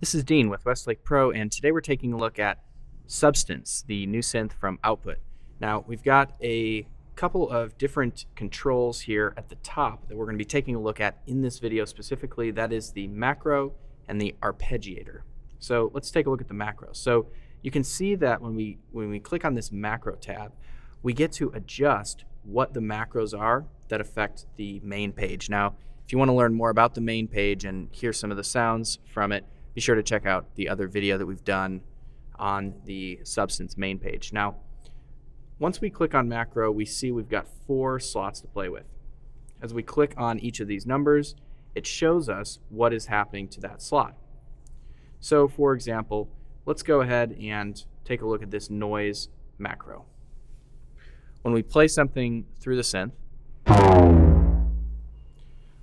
This is Dean with Westlake Pro, and today we're taking a look at Substance, the new synth from Output. Now, we've got a couple of different controls here at the top that we're going to be taking a look at in this video specifically. That is the macro and the arpeggiator. So let's take a look at the macro. So you can see that when we when we click on this macro tab, we get to adjust what the macros are that affect the main page. Now, if you want to learn more about the main page and hear some of the sounds from it, be sure to check out the other video that we've done on the Substance main page. Now, once we click on macro, we see we've got four slots to play with. As we click on each of these numbers, it shows us what is happening to that slot. So for example, let's go ahead and take a look at this noise macro. When we play something through the synth,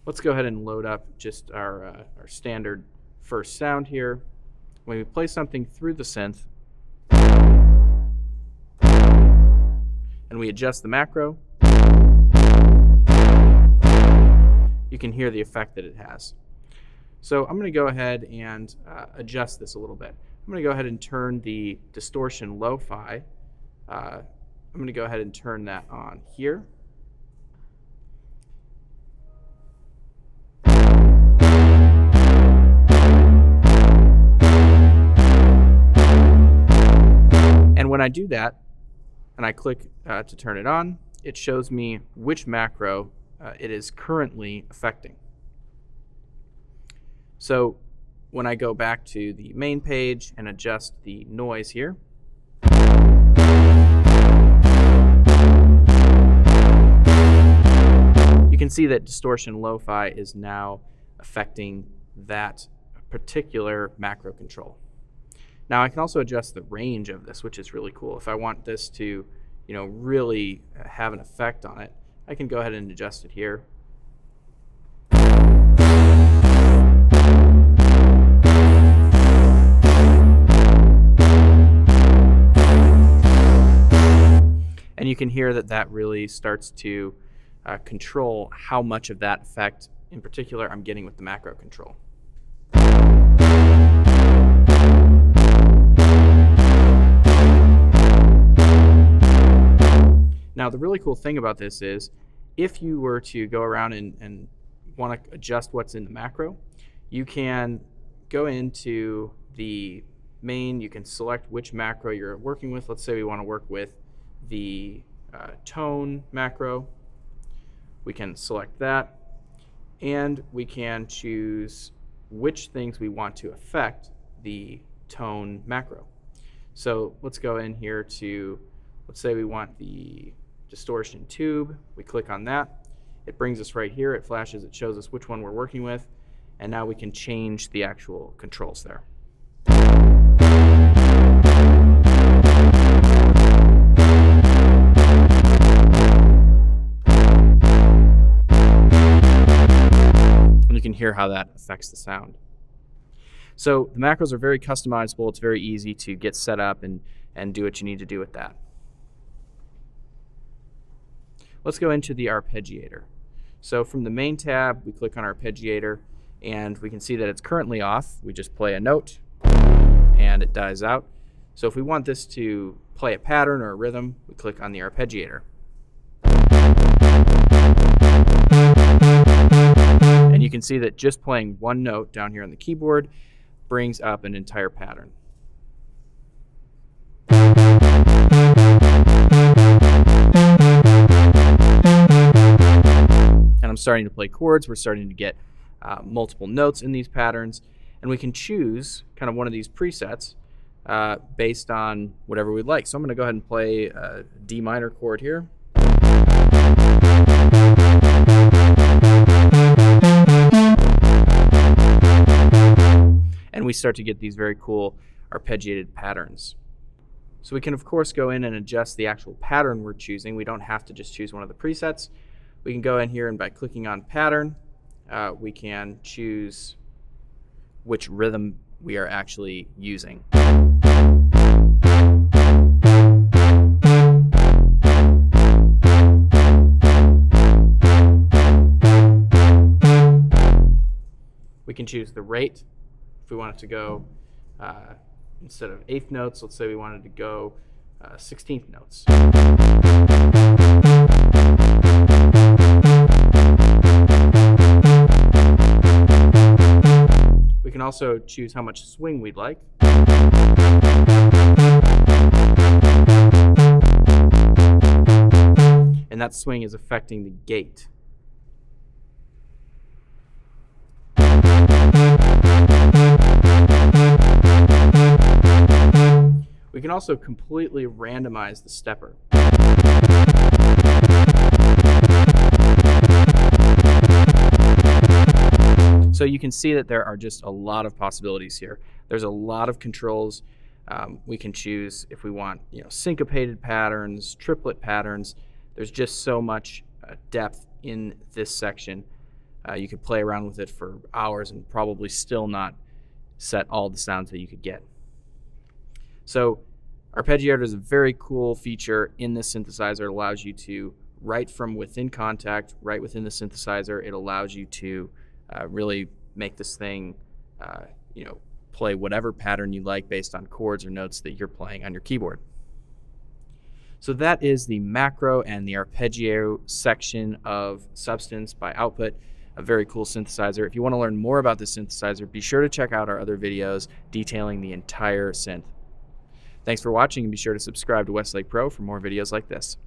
let's go ahead and load up just our, uh, our standard first sound here. When we play something through the synth, and we adjust the macro, you can hear the effect that it has. So I'm going to go ahead and uh, adjust this a little bit. I'm going to go ahead and turn the distortion lo-fi. Uh, I'm going to go ahead and turn that on here. I do that, and I click uh, to turn it on, it shows me which macro uh, it is currently affecting. So when I go back to the main page and adjust the noise here, you can see that distortion lo-fi is now affecting that particular macro control. Now I can also adjust the range of this, which is really cool. If I want this to, you know, really have an effect on it, I can go ahead and adjust it here. And you can hear that that really starts to uh, control how much of that effect in particular I'm getting with the macro control. Now, the really cool thing about this is if you were to go around and, and want to adjust what's in the macro, you can go into the main, you can select which macro you're working with. Let's say we want to work with the uh, tone macro. We can select that and we can choose which things we want to affect the tone macro. So let's go in here to, let's say we want the distortion tube. We click on that. It brings us right here. It flashes. It shows us which one we're working with. And now we can change the actual controls there. And you can hear how that affects the sound. So the macros are very customizable. It's very easy to get set up and, and do what you need to do with that. Let's go into the arpeggiator. So from the main tab, we click on arpeggiator and we can see that it's currently off. We just play a note and it dies out. So if we want this to play a pattern or a rhythm, we click on the arpeggiator. And you can see that just playing one note down here on the keyboard brings up an entire pattern. Starting to play chords. We're starting to get uh, multiple notes in these patterns. And we can choose kind of one of these presets uh, based on whatever we'd like. So I'm going to go ahead and play a D minor chord here. And we start to get these very cool arpeggiated patterns. So we can of course go in and adjust the actual pattern we're choosing. We don't have to just choose one of the presets. We can go in here and by clicking on pattern, uh, we can choose which rhythm we are actually using. We can choose the rate if we wanted to go uh, instead of eighth notes, let's say we wanted to go uh, 16th notes. Also choose how much swing we'd like. And that swing is affecting the gate. We can also completely randomize the stepper. So you can see that there are just a lot of possibilities here. There's a lot of controls. Um, we can choose if we want, you know, syncopated patterns, triplet patterns. There's just so much uh, depth in this section. Uh, you could play around with it for hours and probably still not set all the sounds that you could get. So Arpeggiator is a very cool feature in this synthesizer. It allows you to write from within Kontakt, right within the synthesizer. It allows you to uh, really make this thing, uh, you know, play whatever pattern you like based on chords or notes that you're playing on your keyboard. So that is the macro and the arpeggio section of Substance by Output, a very cool synthesizer. If you want to learn more about the synthesizer, be sure to check out our other videos detailing the entire synth. Thanks for watching and be sure to subscribe to Westlake Pro for more videos like this.